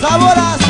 Sabor a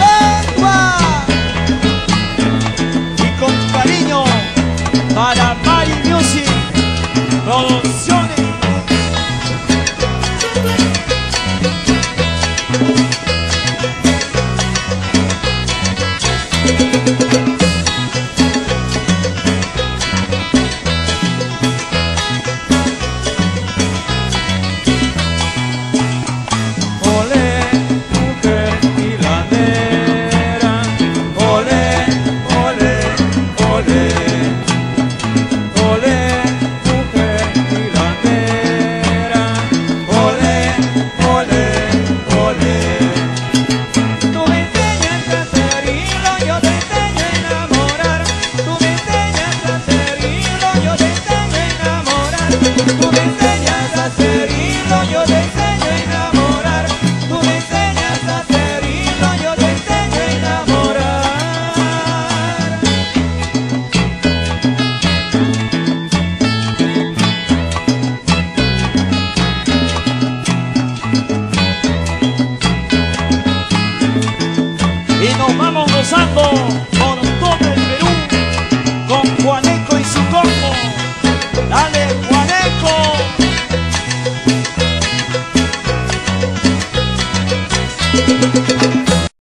gozando.